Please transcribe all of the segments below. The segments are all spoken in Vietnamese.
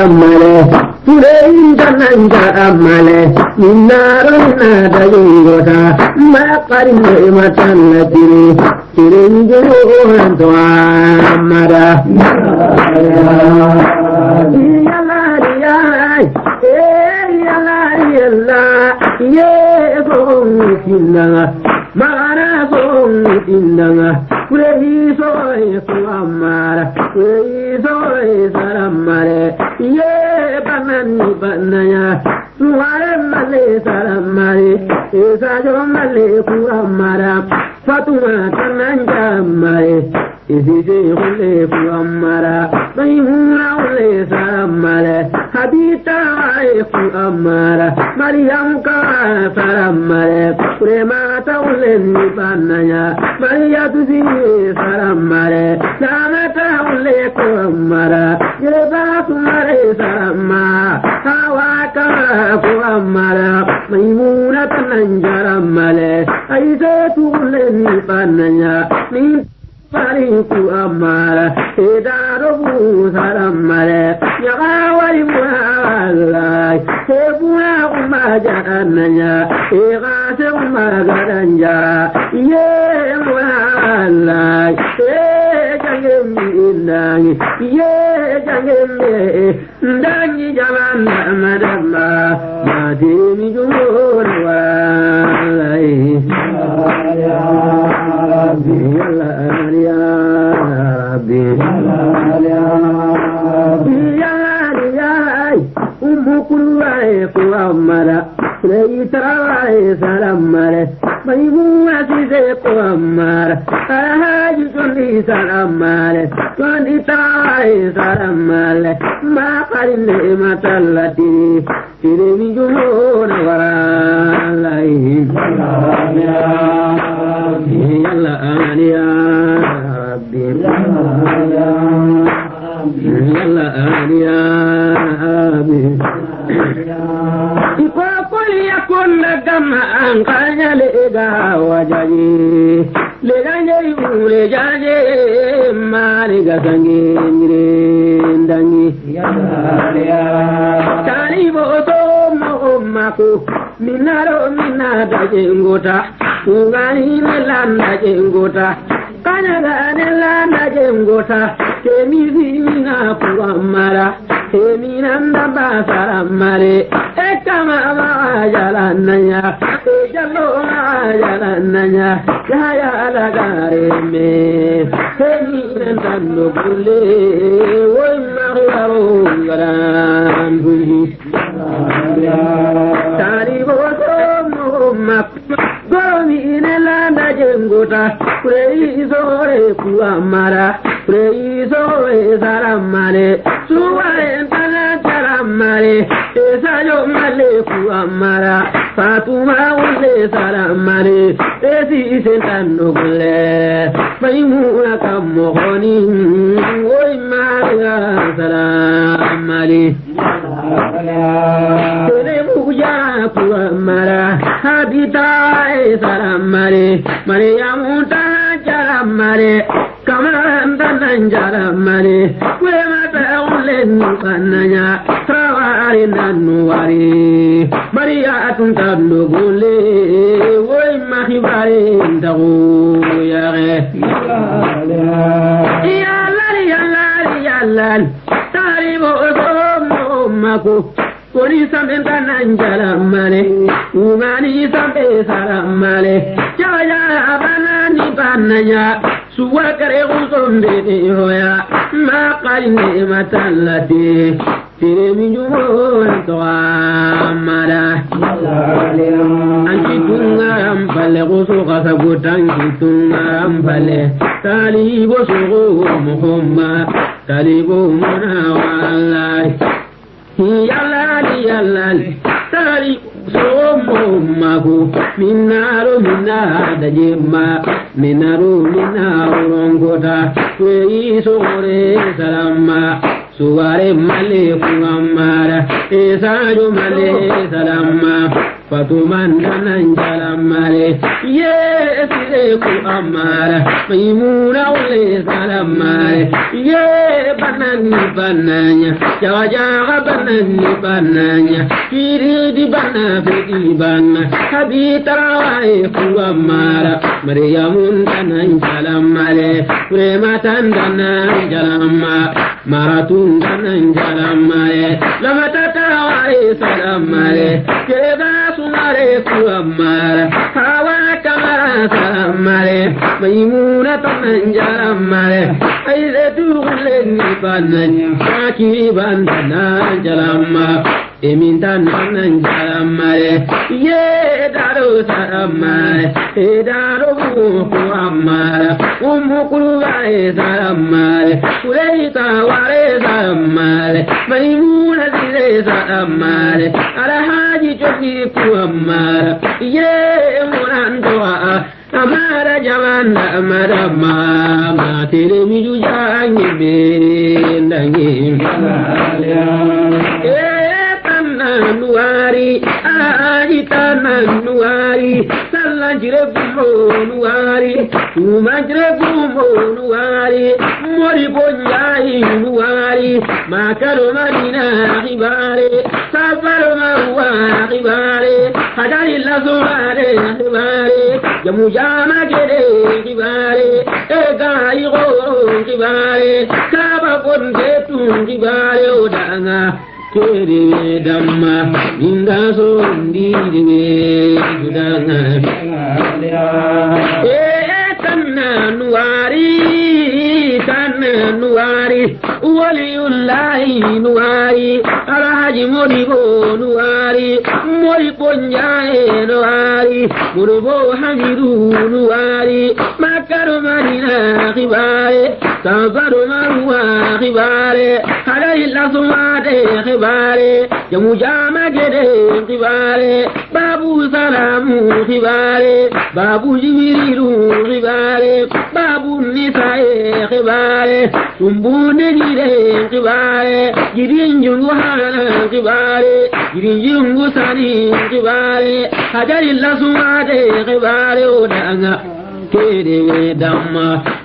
அம்மலே துறைந்த நஞ்ச அம்மலே இன்னாரொன்னதையுங்கோட மறிந்து மச்சன்ன திரு திரிந்து அம்மரா ஏ Bara son indanga Kurehi soy suamara Kurehi soy saramare Ye banani banaya Suare male saramare Esa yo male kuamara Fatuma tananja mare شيخ ليف أمرا ميمون ليس أمرا حديث عيف أمرا مريم كافر أمرا كرما تولن بانيا مريا تزي سرمرا سامة تولك أمرا جربا تمري سرما هواك أمرا ميمونة ننجر أمرا أيزة تولن بانيا فريق أمال إذا ربوس رمال يغاول مهالك إبواغ ما جأننا إغاث ما قرنجا يا مهالك dangi ye jangembe dangi jaban madamma madini jumur wa جلال يا ربي جلال يا ربي يا رياي أم كل وايق وأمرا ليت رواي سلام مره ميمونة زيق وأمرا أرهاج جلي سلام مره كنت رواي سلام مره ما قل النعمة التي ترمي جمهور ورا الله ربي يلا يا ربي يلا يا ربي وقل يكن جمعا قال لإذا وجدي لغني ولجاجي ما لغسنجي نجرين دنجي يا ربي تاني بوتو مغمكو ngire ndangi tani bo to mo mako minaro minada jengota ngani ne landa jengota kanya ga ne landa jengota kemi zina kuamara kemi nanda basara mare. E kama ma jalananya e jallo ma jalananya ya ya la gare me. Kemi nanda no bule wo ma yaro garan tari Matheus. minelanda jengota kureyi isore kuwamara kureyi isore saramare suware ntana saramare esayo male kuwamara fatuma wule saramare esi isentanogule maimuna kamogoni oyi maria saramare Tene muja kuwamara habita esa jalamare maryamu ta jalamare kamaran tanan jalamare we mata ulen kananya trawari nanuwari bariya atun tanu gule woy mahibare ndagu yare ya lali ya lali ya lali taribo ko mako Kuni sampe kanan jalan umani sampe salam male, jaya banani bananya, suwa kare usonde ni hoya, makali ni matallati, tire mi juhon toa mara. Anki tunga ampale, kusu kasa kutanki tunga ampale, talibo sugu muhumma, talibo muna wallahi yalali yalali tari somo mago minaro minada jemma minaro minaro rongota wei sore salama suware male kuamara esajo male salama fatuman kanan jalan male ye sire ku amara maimuna ule salam male ye banani bananya jawa banani bananya kiri di bana bedi bana habi tarawai ku amara maryamun kanan jalan male rematan kanan jalan ma maratun kanan jalan male lamata tarawai salam male mare kuammara hawa kamara samare maimuna tanjara mare aize tu lenni bananya aki bandana jalamma emin tan banan jalamare ye daro saramare e daro ku amara ummu kulware saramare kuleita ware saramare maimuna dire saramare ala haji jogi ku amara ye munan doa amara jamana amara mama tere miju jangi bendangi eh tanan nuari, aita na nuari, nuari, uma nuari, mori nuari, makaro marina ribare, safaro mawa ribare, hadari la zumare ribare, jamu jama kere ribare, ega kore damma inda so ndire judanga e tanna nuwari tanna nuari waliyullahi nuari alhaji moribo nuari moribo nyae nuari moribo hamidu nuari makaru marina khibare sabaru marwa khibare halai lasumade khibare jamu jama gede khibare babu salamu khibare babu jibrilu khibare babu قبال تنبون جيرين قبال جيرين جنوهانا قبال جيرين جنوسانين قبال حجر الله سمعتي قبال ودانا كيري دم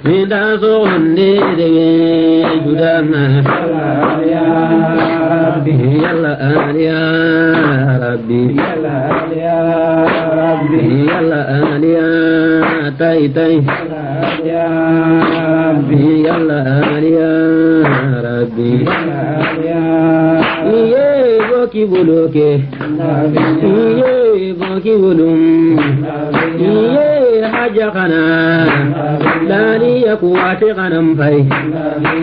من داسون ديري جدانا يا ربي يا ربي يا ربي aliya tay tay yalla aliya rabbi iye boki buluke iye boki bulum iye حج قنا لاني قوات قنم في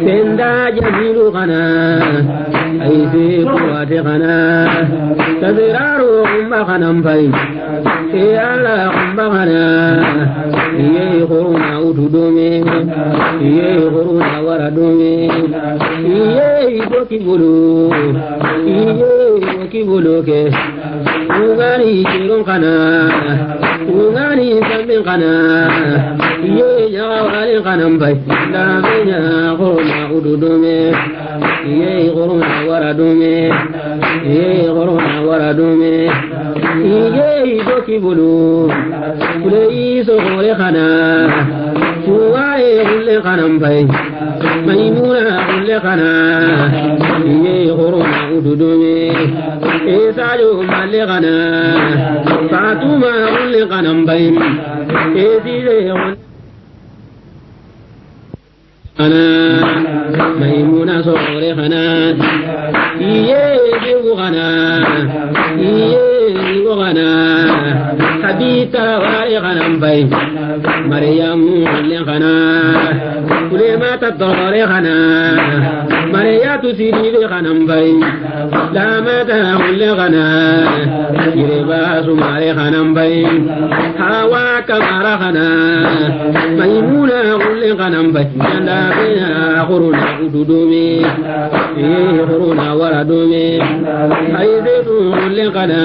سندا جميل قنا أي في قوات قنا تزرار أم قنم في إيه على أم قنا إيه dudume iye horu nawara dume iye igoki bulu iye igoki bulu ke ugani jiron kana ugani zambe kana iye nyawale kana mbai ndabe nya ko ma dudume iye horu nawara dume iye horu nawara dume iye igoki bulu kule iso hore kana سواي كل قنم بي. ميمونة كل قنا يي غرم أددمي إيه إيسالو مال قنا فاتوما كل قنم بي. إيسيلي أنا ميمونة صغري قنا يي بيو قنا غنا حبيت وارغنا بي مريم لغنا كل ما تدور غنا مريا تسيري لغنا بي لا ما تهول غنا يربا سمار غنا بي هوا كمار غنا ميمونة غل غنا بي جندا بنا غرنا غدومي إيه غرنا وردومي حيث غل غنا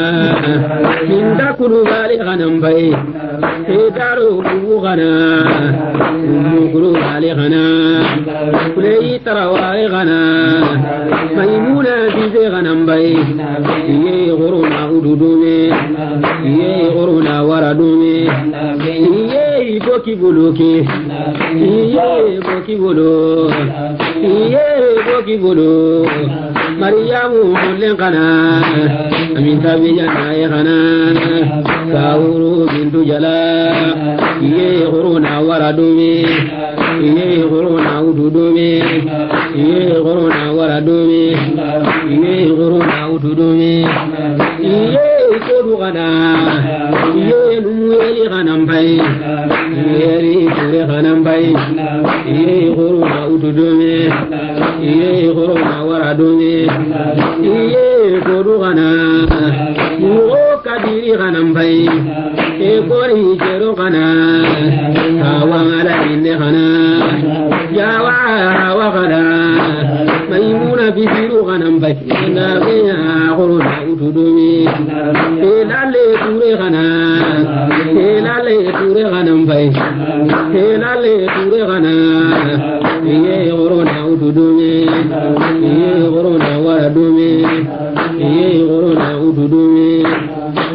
من دكر بالغنا بي إدارو بوغنا مغرو بالغنا كلي تروالغنا ميمونة بيزي غنم بي. إيه غرونا أدودومي إيه غرونا وردومي إيه بوكي بلوكي إيه بوكي بلو إيه بوكي بلو مريم كل قناة من تاب جناي قنا كاور بنت جلا. يه غرونا وردومي. يه غرونا ودودومي. يه غرونا وردومي. يه غرونا kodu gana ye nuyeli ganan pai yeri tere ganan pai ye goro ma utu dome ye goro na waradume, dome ye kodu gana كبير غنم في يكون جرو غنا. هوا ملا من غنا. يا وعا هوا غنا ميمون في سيرو غنم في نابيا غرنا أتدومي إلى لي توري غنا. إلى لي توري غنم في إلى لي توري غنا. إيه غرنا أتدومي إيه غرنا وردومي إيه غرنا أتدومي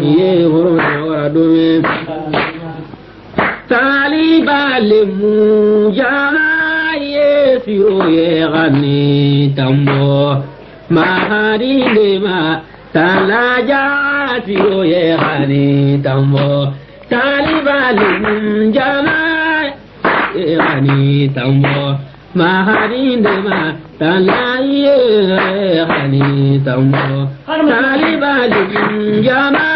iye horo na wara dome taliba le mu jara ye firo ye gani tambo mahari le ma talaja firo ye gani tambo taliba le mu jara ye gani tambo mahari le ma talaye gani tambo taliba le mu jara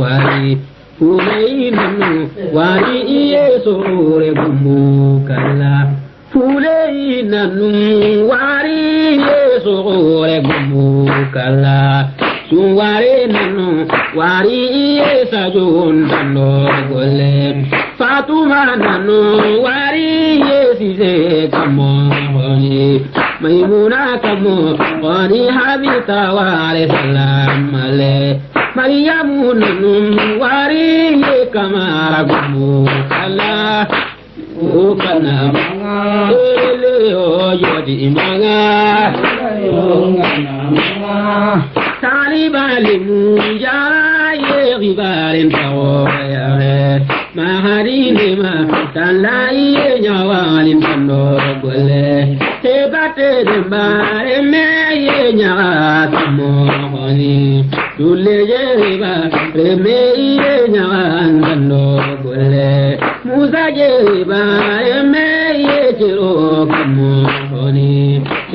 wari fulayinanu wari iye sore gumbu kala fulayinanu wari iye sore nanu wari iye sajon nanu gole fatuma nanu wari iye sise kamo honi maimuna kamo honi habita ware salam ale mariyamu nanu wari iye kamara kumu kala ukana manga. Ele yo yodi manga. Manga talibalimu ya ye ma harini ma tan la iye nyawali mandoro gole e bate de ma e iye nyawa tamo honi dule je ba re iye nyawa mandoro gole muza je ba e me iye jiro kamo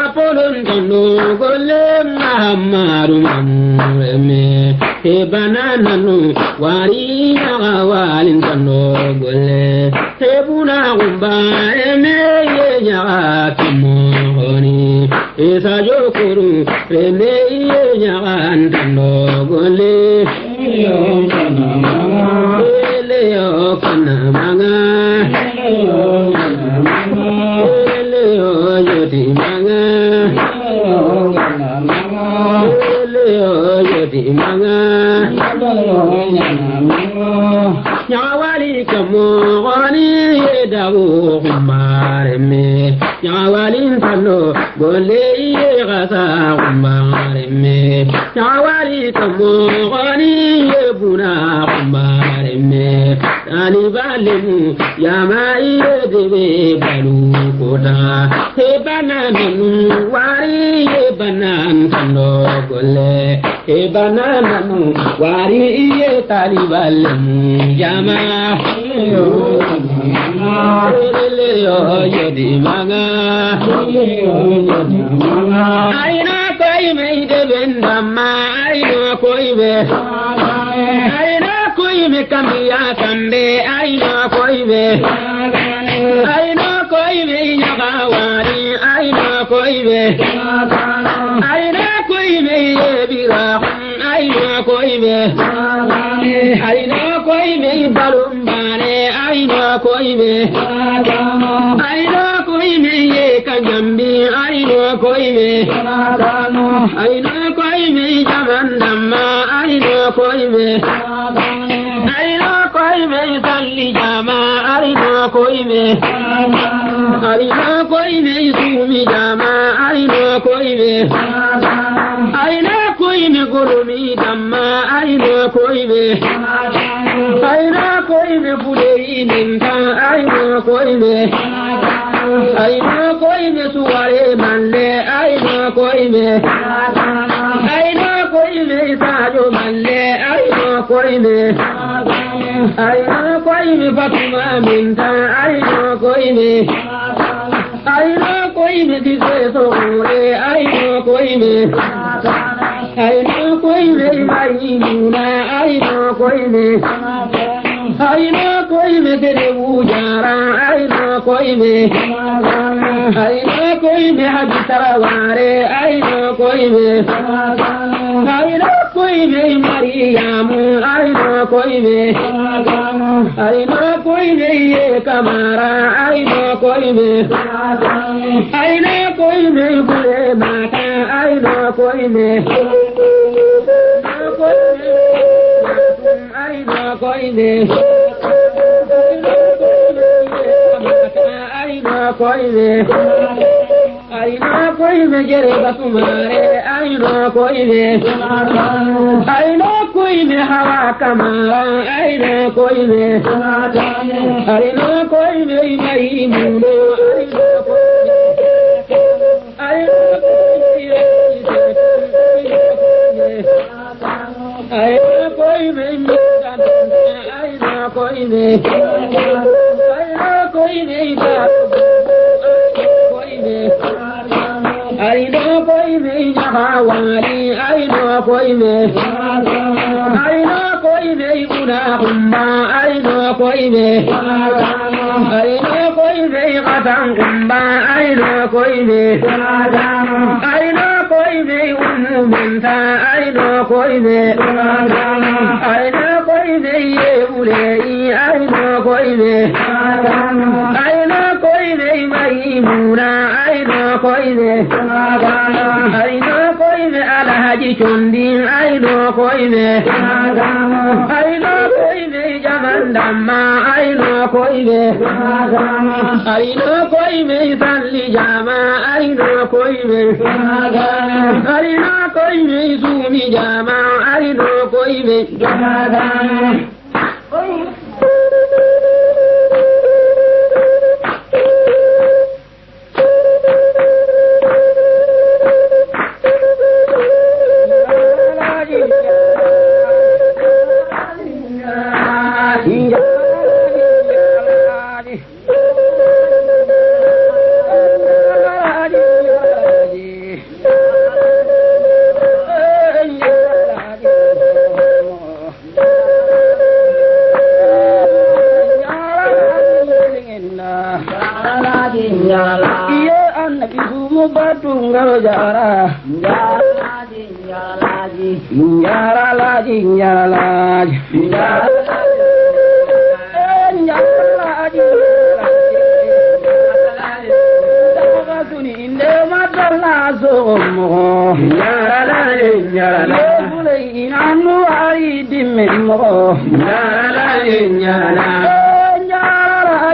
apolondono gole mahamadu mamureme hebanananu wari yaga walintano gole hebuna gumba eme ye yaga tumohoni isajo kuru rene ye yaga ntano gole ele yo kana manga Eleo manga Nyawali kamo gani yedawo kumare me Nyawali ntano gole iye gasa kumare me Nyawali kamo gani yebuna kumare me Tani balemu yama iye debe balu kota He banananu wari ye banan tando e He banananu wari iye tali balemu yama Ele yo yodi maga Aina koi mai de bendama Aina koi be, Aina koi me kambia kambe, Aina koi be, Aina koibe nyaga wari aina koibe aina koibe yebira aina koibe aina koibe balumbare aina koibe aina koibe ye kajambi aina koibe aina koibe jamandamma aina koibe aina koibe talija koyime arina koyime sumi dama arina koyime arina koyime golumi dama arina koyime arina koyime fuleri ninta arina koyime arina koyime suware manle arina koyime arina koyime isajo manle arina koyime aina koymi fatuma min tan aina koymi aina koymi dise sore aina koymi aina koymi maimuna aina koymi aina koymi tere wujara aina koymi aina koymi hadisara ware aina koymi aina koybe mariyamu aina koybe aina koybe ye kamara aina koybe aina koybe kule mata, aina koybe aina koybe aina koybe Aina koi me não basumare, ainda koi me ainda koi me hawa kamare, aina koi me aina koi me mai ainda aina koi ainda koi me ainda koi me ainda koi me ainda koi me koybe aina koybe jahawari aina koybe aina koybe kuna kumba aina koybe aina koybe katan kumba aina koybe aina koybe umu minta aina koybe aina koybe ye ulei aina koybe aina ai muna aido koibe sagana aido koibe alhaji chundi aido koibe sagana aido koibe jamandama aido koibe sagana aido koibe salli jama aido koibe sagana aido koibe jara jaralaji jaralaji jaralaji jaralaji jaralaji jaralaji inde madalla somo jaralaji jaralaji ina nu ari dimme mo jaralaji jaralaji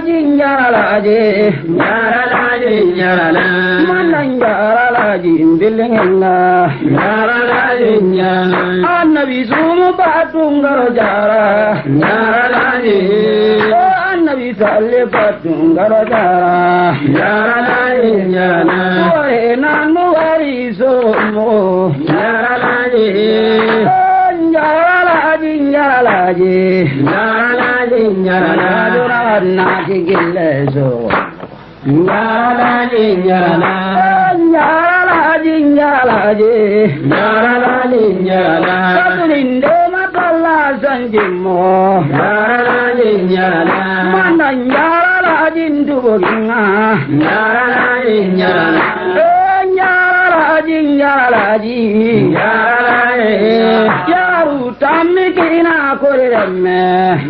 laji Njara laji njara laji Njara laji Manan njara laji mbilingenga Njara laji njara Annabi sumu batu ngaro jara Njara laji Annabi salle batu ngaro jara Njara laji njara Ware nanu wari somo Njara laji Njara laji njara laji Njara laji la laji Dura na kigille so Njara laji njara laji Njara laji njara laji Njara laji Sabulinde matalla sanjimo Njara laji njara Mana njara jinduboginga Nyaralaji nyarala. Eh, nyaralaji Alaji, ya Alaji, ya Alaji, yaru tammi kina kuriremme,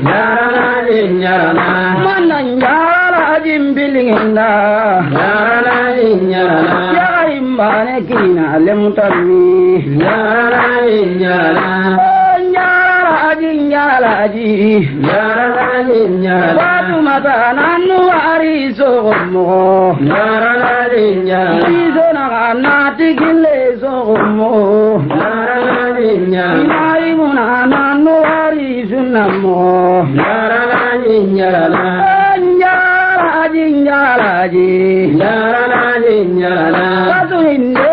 ya Alaji, ya Alaji, manan ya Alaji bilinginda, ya Alaji, ya Alaji, ya imbane kina lemtammi, ya Alaji, ya Alaji. rajin yaalaji watumata nannu ari sogomo isonaka natigile sogomo inarimuna nannu ari sunnamo yaalaji yaalaji watuminde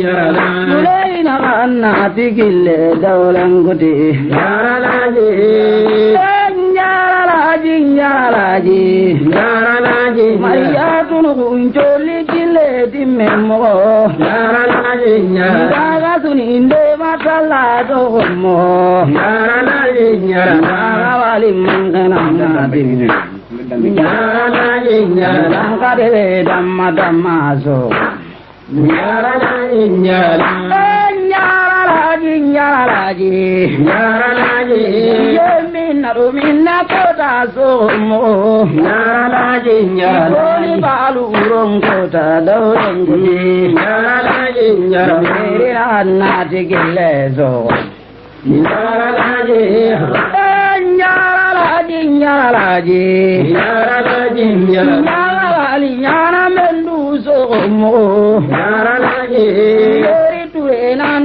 nyarala. ikoni بينما أن في كل دولة قتي جار لاجي جار لاجي جار لاجي جار لاجي مريات نخنجو لكل دم مغو جار لاجي جار سنين ما صلاته مغو جار لاجي جار والي من غنم جار لاجي جار قد دم دم سو Nyala nyala Nyaralaji nyarala. nyaralaji nyaralaji Nyaralaji. yeminna ɗuminna kota somo Nyaralaji nyarala. Koni balu uron kota dawrengudi Nyaralaji nyarala. Merina annati gille so Nyaralaji. Nyaralaji nyaralaji Nyaralaji nyarala. Nyaralaji Nyaralaji. Nanu wari somo Nyaralaji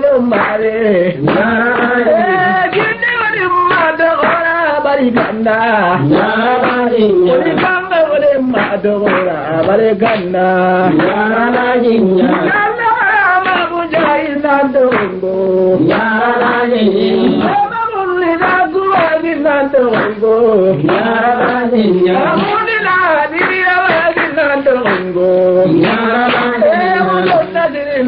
nyarala. Nyaralaji nyarala. Nyaralaji nyarala. Nyaralaji Nyaralaji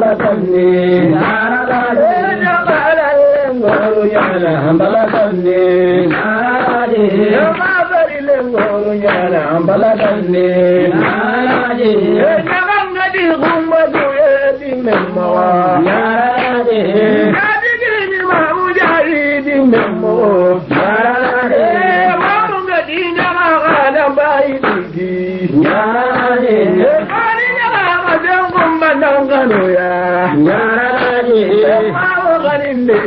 balakandi naralade nyambalale ngoru nyana balakandi naralade nyambalale ngoru nyana balakandi naralade nyambalade gumbadu yedi memawa naralade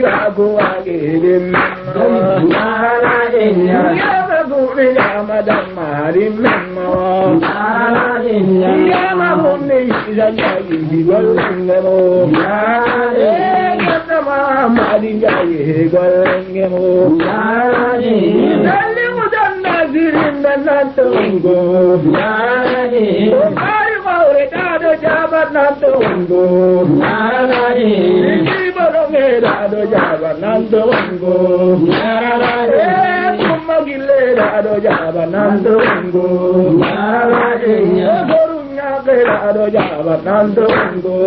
بالعفو عليهم يا مبون العمد النار من مرام يا مبون إذا جايه والإنمو يا كما مالي جايه والإنمو يا اللي مدن نازل إننا تنقو يا dado jabanando wango naralai jibalonge dado jabanando wango naralai kumagile dado jabanando wango naralai gorunya dado jabanando wango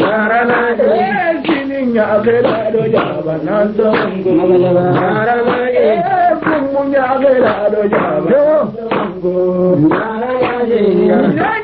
naralai jininga dado jabanando wango naralai kumunya dado jabanando wango naralai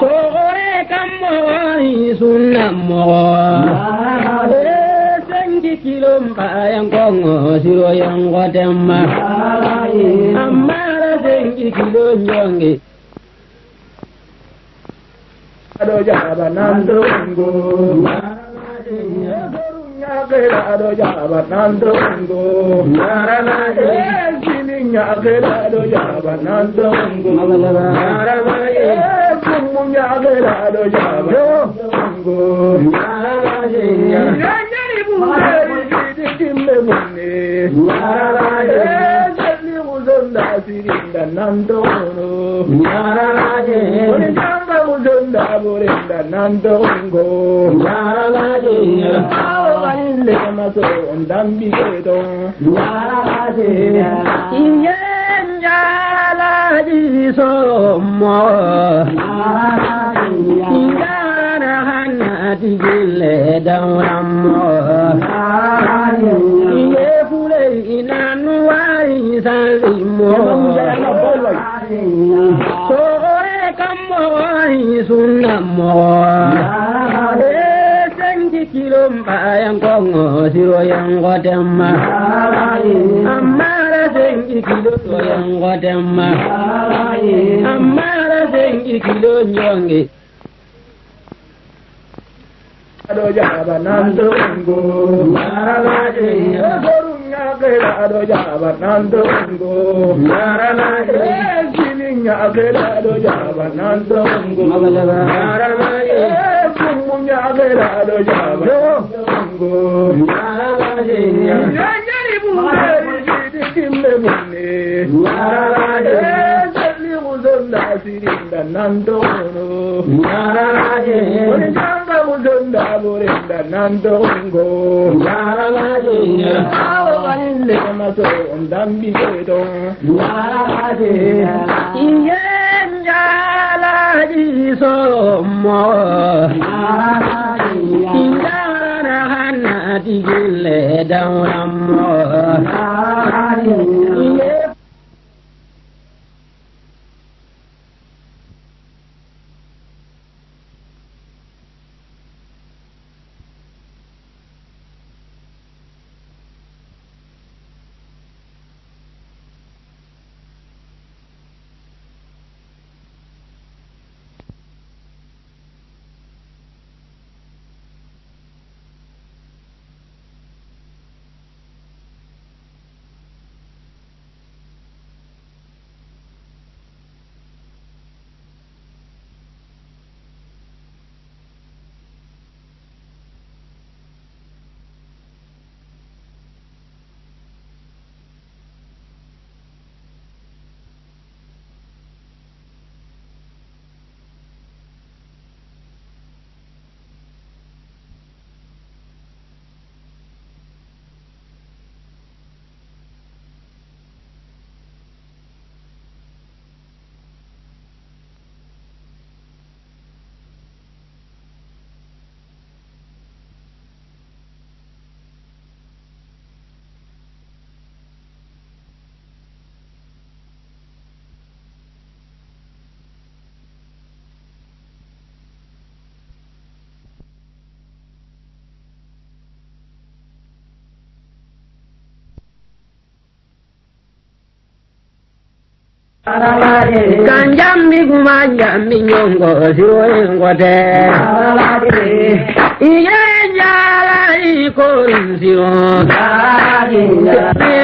sogore kammogoyi sunnammogo sengi kilom kayan kongo siro yongo temma ammara sengi kilom jongi Ado jaba nando ngo. akilado jaba nando ngo narana ezini nando nando nando le maso ndambi to la la nyalaji so mo ngara hana digile dawram mo ye fule inanu wa isalimo so e kammo sunna mo silom bayan kongo siro yang yango temma amma rasen ikilo so yango temma amma rasen ikilo nyonge. Ado jaba nando ngo maralaje gorunga kera ado jaba nando ngo maralaje silinga kera ado jaba nando ngo maralaje nandongo Naramaje. Nyanyari bungeri jidi kimbe mune Naramaje. Sali uzonda sirinda nandongo Naramaje. Nyanga uzonda burinda nandongo Naramaje. Awa waninde maso ndambi edo Iyenjalaji somo Injana hana digile daunamo kanjambi kuma jambi nyongo siroyengote iye jala ikorinsiyo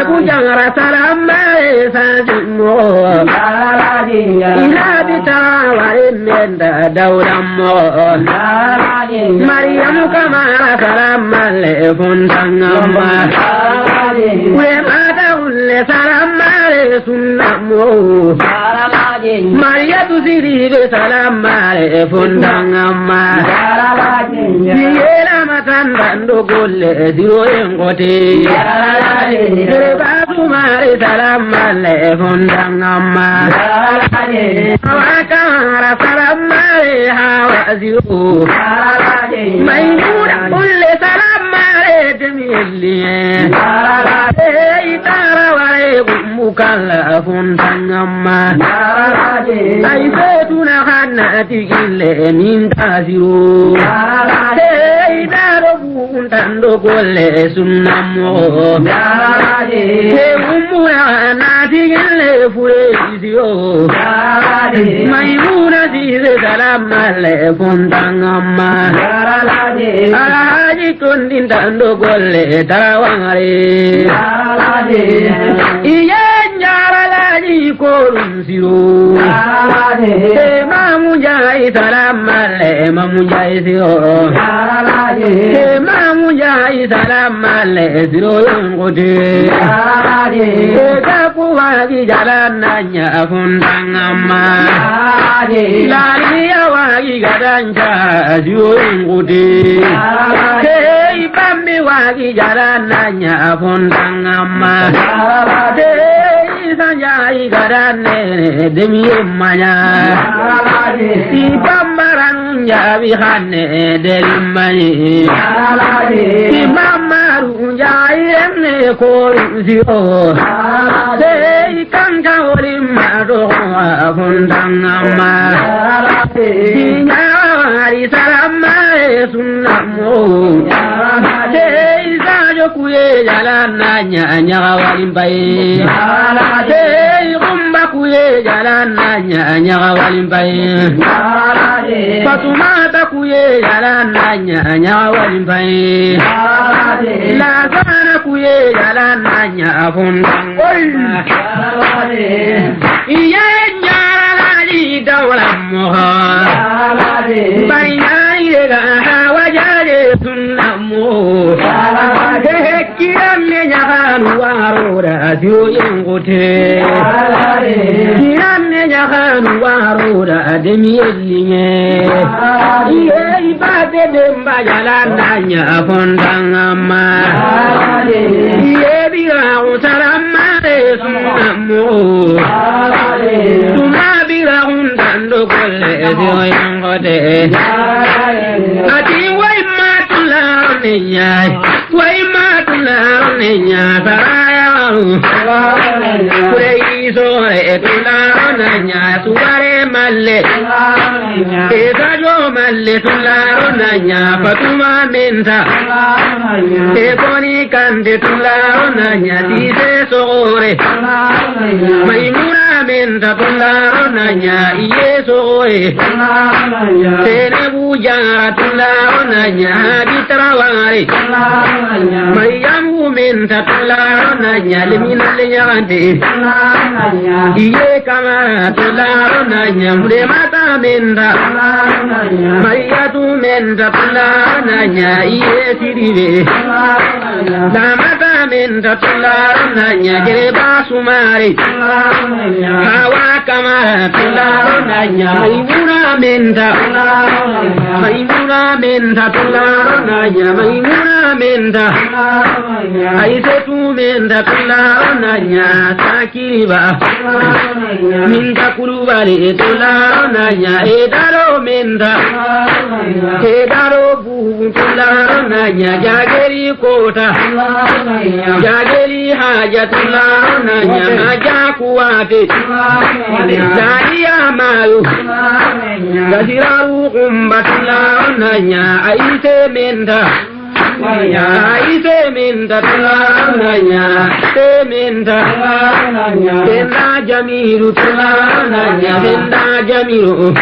ebu jangara saramba esanjimmo ilabitawa emenda dawdammo mariyamu kamara saramba lefuntangamma salama le sunnamo Maria sirire salama le fundangamba Yera matandando golle ziro engote Batu mare salama le fundangamba Awakara salama le hawa ziro Maimuna kulle salama جميع الليل اي ترى وعيكم مكلف تنما اي بيتنا خناتك اللي من تاسرون kuntando golle sunnammo. E ummuna naati gelle fureisiyo maimuna sise salammalle fontangamma. Alhaji tondintando darawari, tarawangare iye laji korun siro E mamu jai salama le mamu jai siro E mamu jai salama le siro yongote E kaku wagi jalan nanya fundangama Lali ya wagi gadanja siro yongote ibambi wagi jalan nanya fundangama E sanja igarane demi manya Ibambaran jabi hane delimani Ibambaru jairene korusio Sei kanka olimma doa fundangama Sinyari salama sunnamo kuye yala na nyanyaga walimbaye hey gumba kuye yala na nyanyaga walimbaye fatuma ta kuye yala na nyanyaga walimbaye lazana kuye yala na nyafundang iye nyara la di dawla moha bari diyo yengote Kiran ne nyakan waro da ademi yelinye Iye ibade demba jala nanya fondang amma Iye bira utarama de sunna mo. Tuma bira undando kole diyo yengote Ati wai matula ne nyai Wai Amen malli tullaru nanya te minta ekoni kandi na nya, dise mura maimuna minta na nya, iye sogore. Tene bujangara tullaru nanya bitrawangare mariyamu minta tullaru nanya liminale nyagante iye kama tula na nya, nanya muremata minta minda men min tatularo na nya iye siribe Da men min tatularo na nya jere basumari Hawa kamara tularo na nya maimuna min ta Maimuna min tatularo na nya maimuna min ta Aise tu min da tula na nya sakiriba min da kurubale tula na nya e daro min da e daro bu tula nhà ấy thế kota jageri haja tula na nya haja kuwate dariya mayu gajiraru kumbatula na nya aise min da Aise minta tulananya, te minta tenda jamiru tulananya, tenda jamiru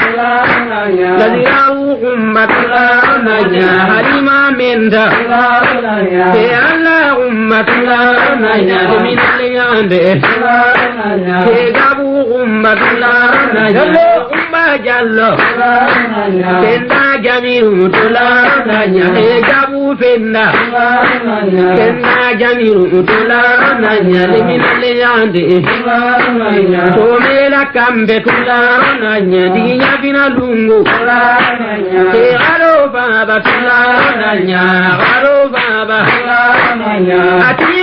Ladirawu umma tulananya, harima minta te alla umma tulananya, te minaliyande thế gabu umma tulananya, umma jallo. Kenda jamiru tula e jabu fenda kenda jamiru tula le minale yande. To mela kambe tula digi nyabina lungu. E alo baba tula alo baba. Ati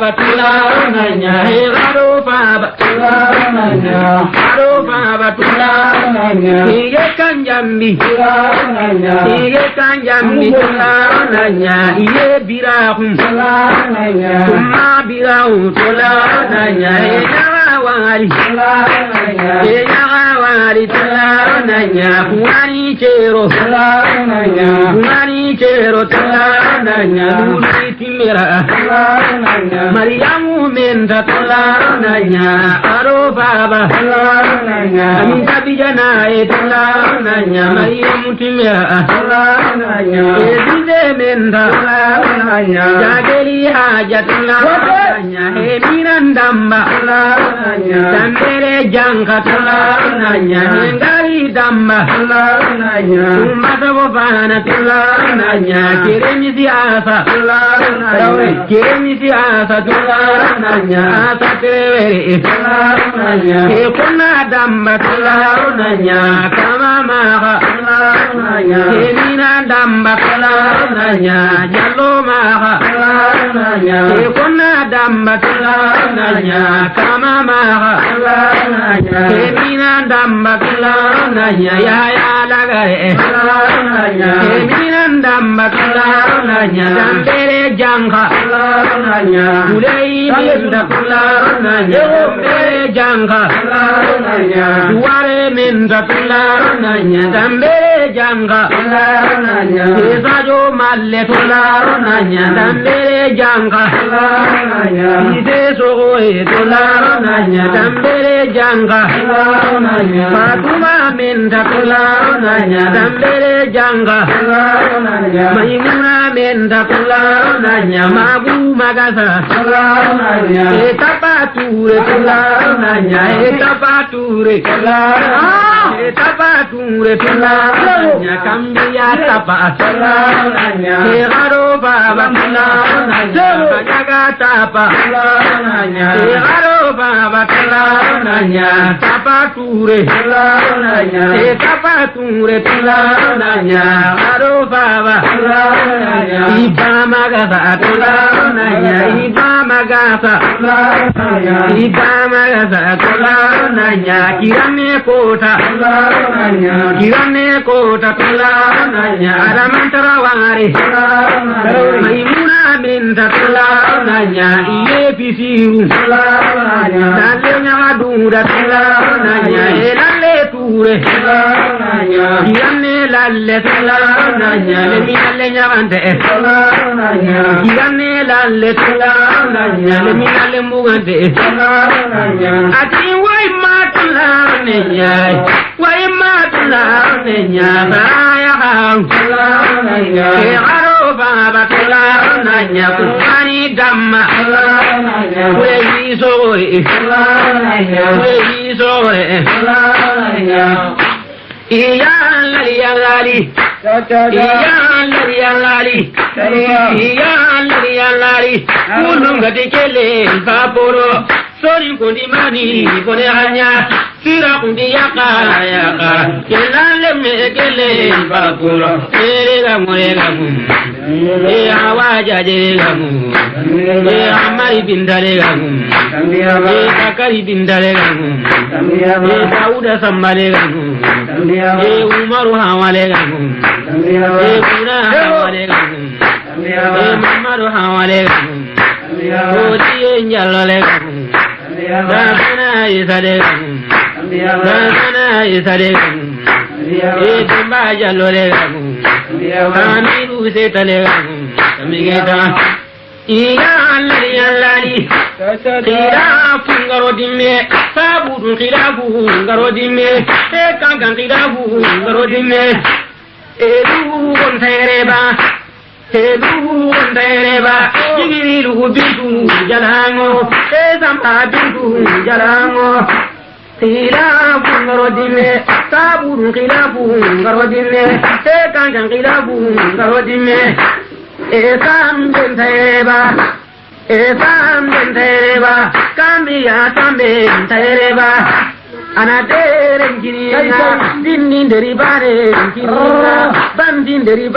ba tula nanya hiraru fa ba tula kan jambi tula nanya ige kan jambi tula nanya iye birahum tula nanya kuma birahum tula nanya ina wari ina wari tula nanya kuani cero tula nanya kuani cero tula nanya timira Mariamu minta tularunanya Aro baba Aminta bijana e tularunanya Mariamu timira Edize minta Jageli haja tularunanya E mirandamba Tambere jangka tularunanya Ngari damba Ummata bofana tularunanya Kiremi siasa Kiremi adawe kiremiti asatulaarunanya asatireberi itulaarunanya ikuna damba tulaarunanya kamamaka tulaarunanya emina damba tulaarunanya jallumaka tulaarunanya ikuna damba tulaarunanya kamamaka tulaarunanya emina damba tulaarunanya yayalagare tulaarunanya emina E mina Mandamba tularo nanya Dambere Ulei minda tularo nanya Dambere janka tularo Duare minda tularo nanya Dambere janka tularo nanya Isajo malle tularo nanya Dambere janka tularo Ise sogoe tularo nanya Dambere janka tularo Fatuma minta kulana nya dambere janga maimuna minta kulana nya mabu magasa etapa ture kulana nya etapa ture kulana Ke taba dure tuna nya kambiya taba tuna nya ke baba tuna nya banyaga taba tuna nya ke garo baba tuna nya taba ture tuna nya ke taba ture tuna nya garo baba tuna nya ibama gaba tuna nya ibama gaba tuna nya ibama gaba tuna nya kirame kota ಕಿವನ್ನೇ ಕೋಟ ತುಲಾ ಅರಮಂತರ ವಾರಿ ಮೈಮುನ ಬಿಂದ ತುಲಾ ಇಯೇ ಪಿಸಿಯು ತಾಲ್ಯ ನವ ದೂರ ತುಲಾ ಏಲಾ tuure hiranne lalle leminalle ñagantee batulanya kumani damma we yizore we yizore iya lali ya lali iya lali ya kele baboro Sori kundi mani kone anya Sira kundi yaka yaka Kelale me kele baboro Ere gamu ere gamu E awaja jere gamu E amari bindare gamu E akari bindare gamu E dauda sambare gamu E umaru hawale gamu E kuna hawale gamu E mamaru hawale gamu O tiye njalo gamu Dasana لا مناي سليم لا مناي سليم إيه ما جلو لكم آمين وسيت لكم تميجتا إيا الذي الذي خلاف غروديمي سابود خلاف غروديمي كان كان خلاف غروديمي إيه هو كنت ربا heeluu ndeereba jigiriiluhu bintu jalaango teesamaa bintu jalaango khilaafu ngaro dimme saaburu khilaafu ngaro dimme tee kankan khilaafu ngaro dimme eesaan benteereba eesaan benteereba anadere ngininga. Ndininderi bane ngininga. Bandinderi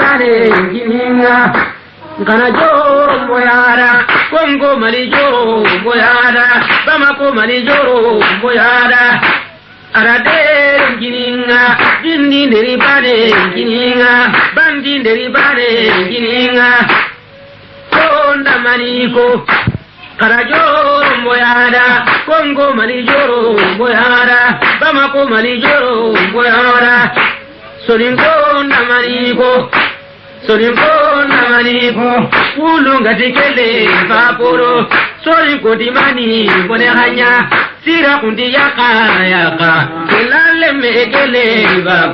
karajoro mboyara kongo mali joro mboyara bamako mali joro mboyara soningo namariko sorinko nanganiko ulungatikele papuro sorinko dimani kone hanya sira kundi yaka yaka. Kilale mekele la la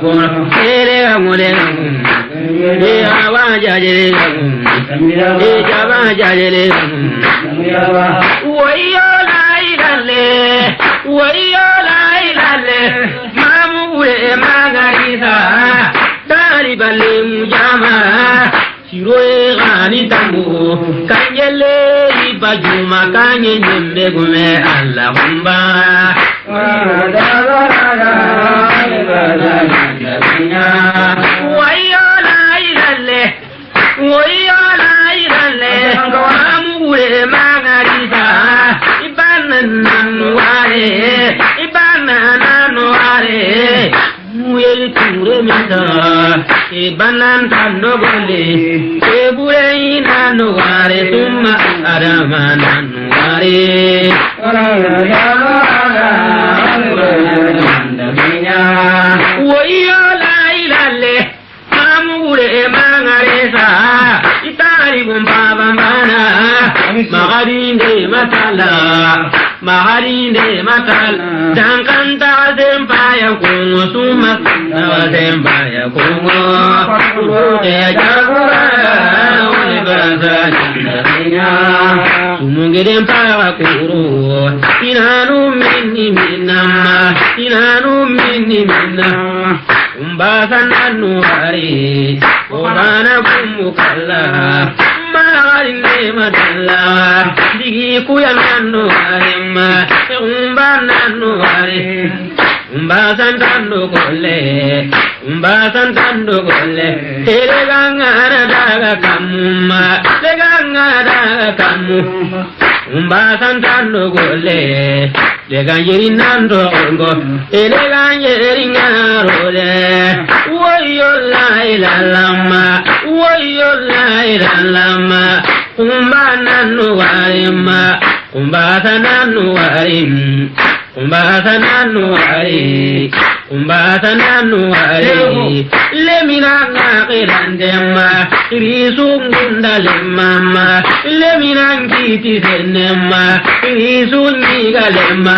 mamu we magarisa kari balemu jama siroye gani tambo kanyele riba juma kanye nyembe gume alla humba. Wayo la ilalle wayo kuyel kure minda e banan tanno gole e bure ina no ware tumma arama nan ware woyo la ilalle mamu gure mangare sa itari gumba bambana magadinde matala magarinde ta dankanta sempaya kungo suma sempaya kungo ejagura ulibasa sumungeden paya kuro inanu minni, minna. Inanu minni, minna. Umbasa nanu hari obana kumukalla ಇಲ್ಲಿ ಮದಲ್ಲ ದಿಗಿ ಕುಯ ನನ್ನು ಅರೆಮ್ಮ ಎಂಬ ನನ್ನು ಅರೆ umba santando golle umba santando golle tere gangara daga kamumma le gangara daga kamu umba santando golle le gangeri nando ngo ele gangeri ngarole woyo la ila lama woyo la ila lama umba nanu warima umba sananu warim umbasa nanu ari umbasa nanu ari lemina ngakirandema risungunda lemama lemina nkiti senema risunyiga lema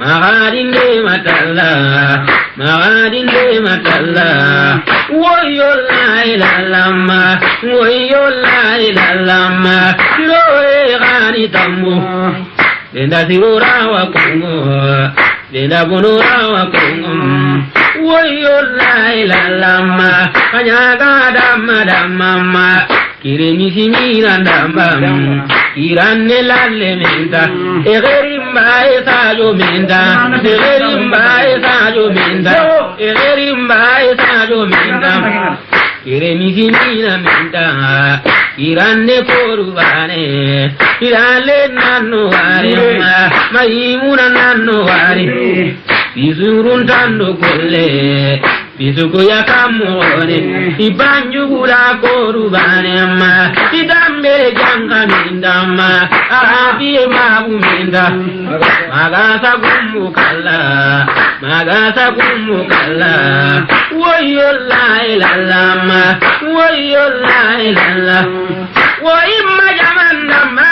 magarinde matalla magarinde matalla. Woyo lailalama woyo lailalama loe gani tammu linda sigura wa kungo linda bunura wa kungo wayo la ilalama kanyaga damma damma kirimisi mira damma kiranne lalle menta. Egerimba esajo menta. Egerimba esajo menta. Egerimba esajo menta. ಇರೆಮಿಗಿನ ಮಿಂಟ ಇರನ್ನೆ ಕೋರುವಾನೆ ಇರಾಲೆ ನನ್ನು ವಾರಿ ಮೈಮುನ ನನ್ನು ವಾರಿ ಇಸುರುಂಟನ್ನು ಕೊಲ್ಲೆ ware Bisurun ya kamore Ibanjugula korubane ma Idambe janga minda ma Arabi mabu minda. Magasa gumu kala, Magasa gumu kala. Woyo la ilalama Woyo la ilalama Woimma jamannama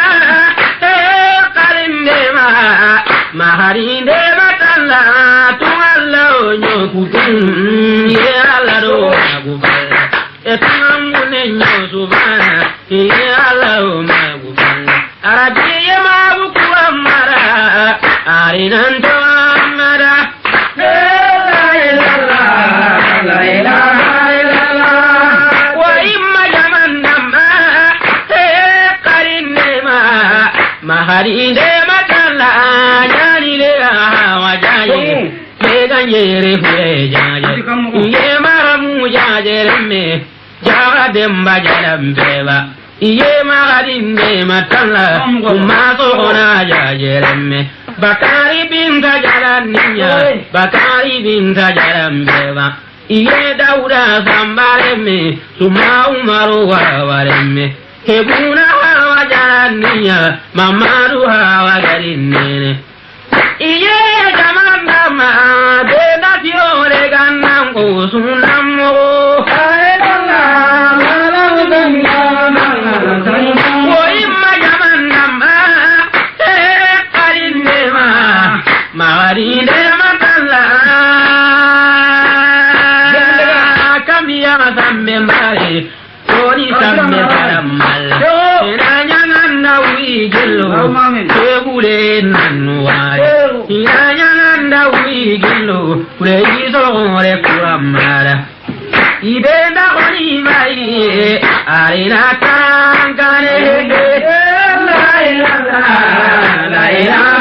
kalindema maharinde matalla nyokutan yeralaro magubal etangune nyosubana yeralaro magubal arabiye mabuku amara arinanto amara Mahari de matala nyani de hawa jaye. Hmm. Le ganyere fure jaye iye maramu jaje me jaga demba jalam beba iye mahari de matala kuma sona jaje me bakari binta jalaninya bakari binta jalam beba iye dauda sambare me suma umaru waraware me hebuna hawa jaraniya mamaru hawa garinene iye jamanda ma de natiore gannan ko kamiya sambe mare Tori samme karamal Ina nyangan na wi gillo gillo Kure iso re kuramara Ibe da koni mai Arina kankane La ilaha La ilaha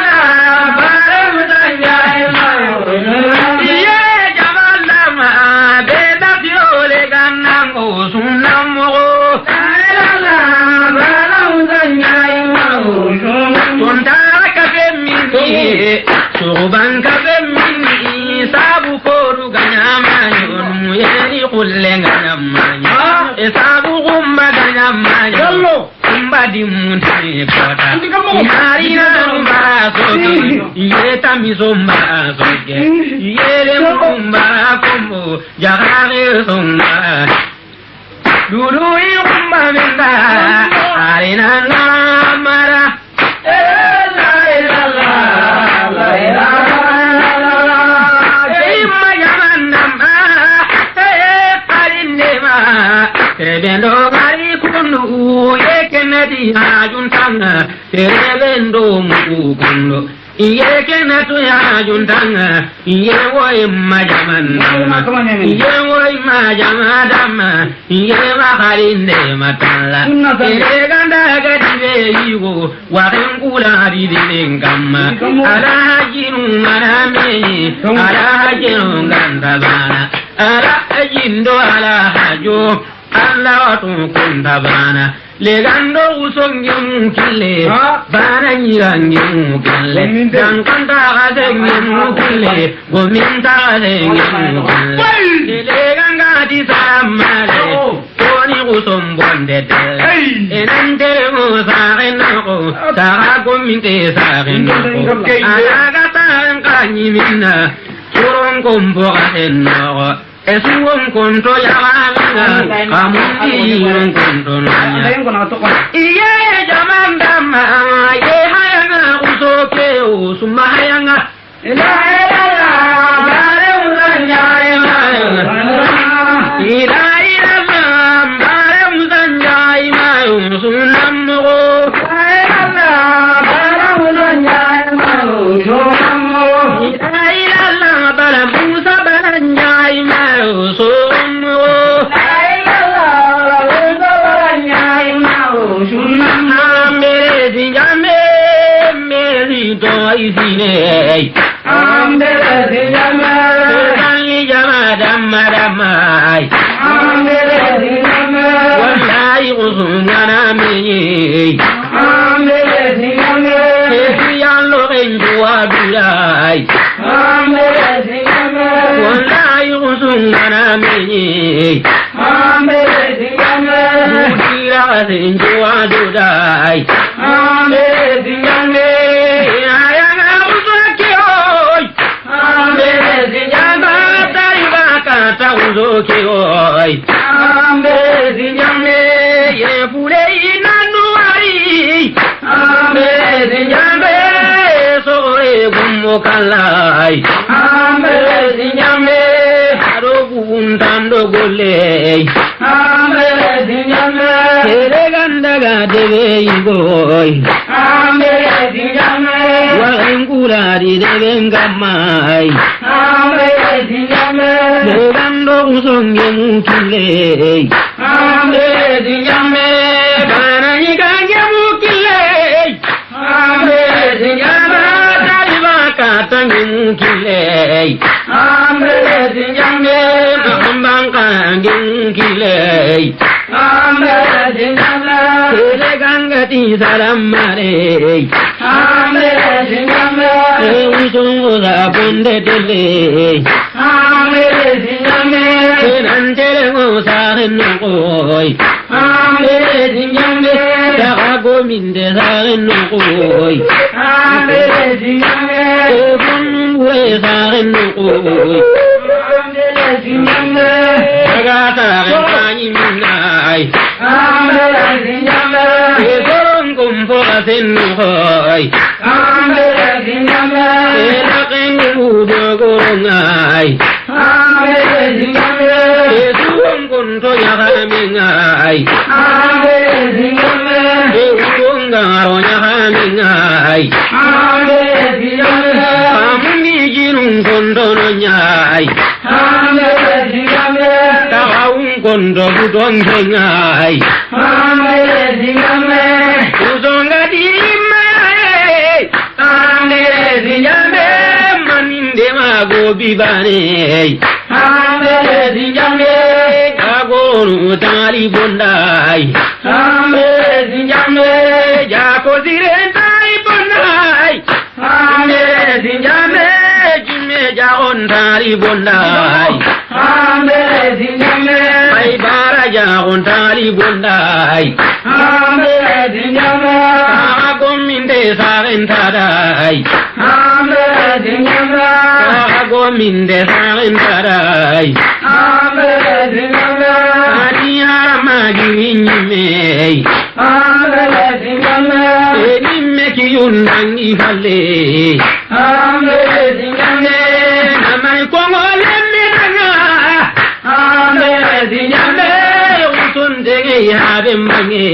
di muni kota yari na zomba kumbu dulu Ebendo gari ye kenetiyaajuntanga terelendoomukuukundo iyekenetuyajuntanga iyewoimajamanama iyewoimajamadama iyemakarindematalla eregandagadibeyigo wakenkulabibinenkama alahajinunganamenye alahajenongantabana alahajindo alahajo alla watu kun tabana me ala hajinu ganda bana ala hajindo ala hajo Allah wato kun da bana le gando usongin kille bana nyirangin kille dan kan ta ga dengin kille gomin ta ga dengin kille le ganga di samale toni usom bonde de enan tere mo saren ko ta ga gomin te saren ko ana ga tan kanyi minna Kurang kumpo kasen no esuwon konto yawamina kamundi yon konto nanya iya. nganami ambele zingame efiyalo enjuwa durai ambele zingame wallahi nganami ambele zingame dukira enjuwa durai ambele zingame Tawuzo ki oy, ambezi nyame. si njambe sooye gummukan lay ambe si njambe haɗo guguntanɗo golley. Ambe si njambe tere gandaga deɓeyigoy ambe si njambe waen kulaɗi deɓen gammay ambe si njambe ɓe ganɗo usonge mukilley ambe si njambe katange mukile Amere sinjame Nambang kange mukile Amere sinjame Tele gangati salamare Amere sinjame Usongoza bonde tele Amere sinjame Nantele ngosare nukoy Amere sinjame Daga gominde sare nukoy Amere sinjame Efunwe sare nukoy Amere sinjame Daga sare kanyi minay Amere sinjame Eforon kumpo kasen nukoy Amere sinjame Elaken udo gorongay Amere sinjame Esuwong kunto yakamingay Amere sinjame Esuwong ngaro nyahangai Ame diyame. Amuni jinun kondono nyai Ame diyame. Tawaun kondo budon kengai Ame diyame. Uzonga dime Ane diyame Maninde mago bibane Ame diyame. Agonu noonu taalibulaay ame si njame jako si ren taalibulaay ame ஒன்றாரி பொண்டாய் பைபாரஜா ஒன்றாரி பொண்டாய் ஆகும் இந்த சாரந்தாராய் ஆகும் இந்த சாரந்தாராய் அடியாரமாகிவிஞ்சுமே எரிமைக்கு உண்டாங்கி வல்லே havimbange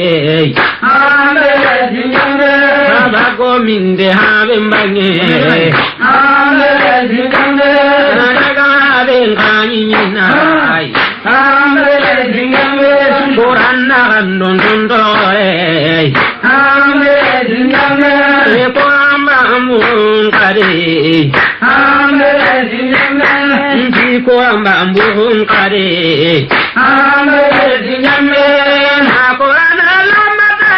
baba gominde havimbange daga havin kanyina habe mange Ame diyame. Nanaga habe ngani amun kare Ame diyame. Nti koramba amun kare Ame diyame. Akorana lambata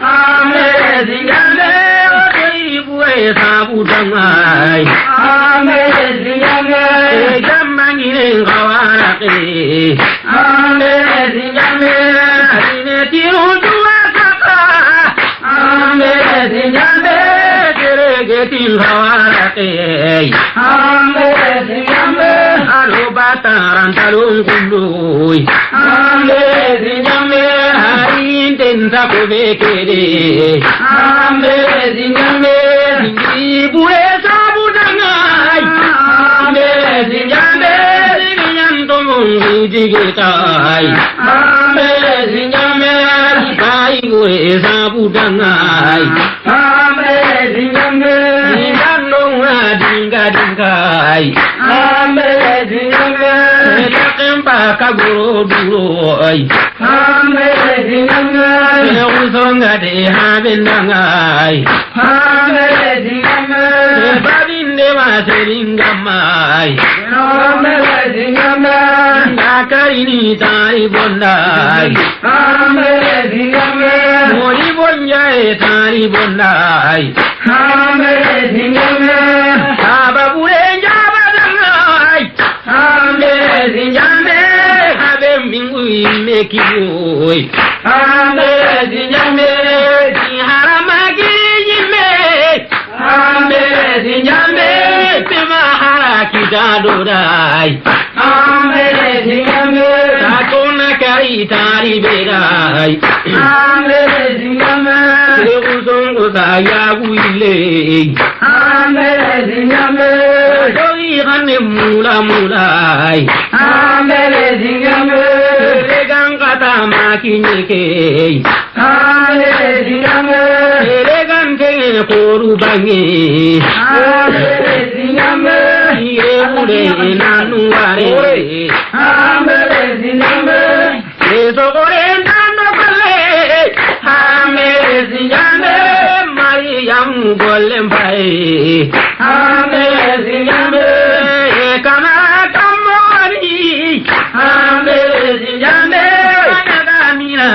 Ame diyame. Odoibue sabudangai Ame diyame. Jamangire ngawarake Ame diyame. Arine tirujua kaka Ame Alu bataran talung kundui Ambe zinyambe hari tensa kubekere Ambe zinyambe zingi buesa Nyantomungu jigitai Ame diyame. Kaibue sabudangai Ame diyame. Nyanonga dinga dingai Ame diyame. Takempa kaguro duroi Ame diyame. Usonga de habendangai Ame diyame. Babinde దేవా శ్రీలింగమ్మాయి కరిణి తాయి బొండాయి మోడి బొంజాయ తాయి బొండాయి బాబురే జాబదమ్మాయి జింజామే అవే haraki dadorai Ame diyame. Takona kari tari berai Ame diyame. Uzongo saya ye mure nanu are hamre ziname yeso gore nanu ziname mariyam golle bhai hamre ziname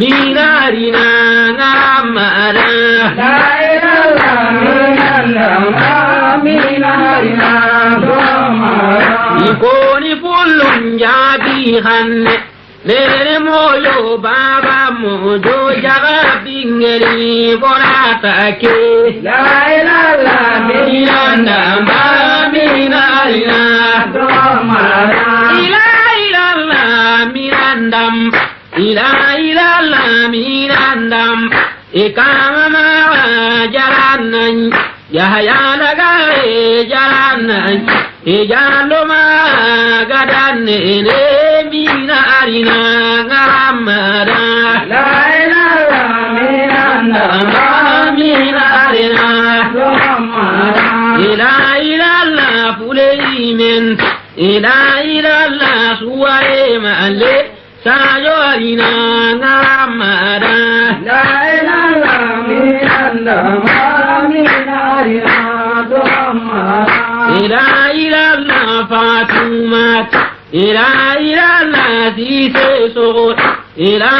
مينارنا نعم أنا لا إله إلا الله مينارنا يكون فل جابيها lere moyo baba mojo jaga bingeri borata ke la la la miranda ma miranda do mara la la la miranda إلى إلى الأمين أندم إقام ما جرانن يهيا لغا جرانن إجال ما غدن نبينا أرنا غرامنا لا إلى الأمين أندم أمين أرنا غرامنا إلى إلى الله فليمن إلى إلى الله سوى إيمان sajorina namara. La ilaha illallah minarinarina domara. Ila ilallah fatumat ila ilallah dise sogor ila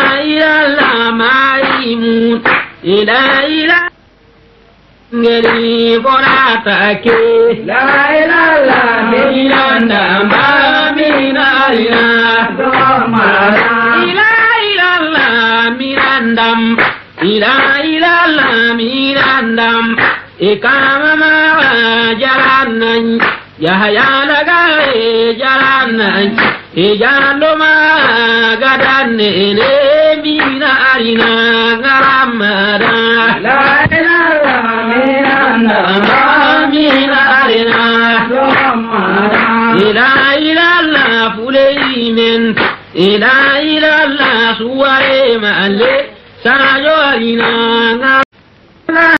la maimun. Ila ilallah sise so ila ila la maimun ila ila ngeri borata ke La. Ilaha Miranda Domara ila ila la mirandam ila ila la mirandam ikama ma jaranan yahya daga jaranan Ijaaluma gadanne ne biina arina garamada. Laayina laamina laamina arina garamada. Ilaa ilaalaa fuleeyinen ilaa ilaalaa suwaree malee saajoo arina garamada.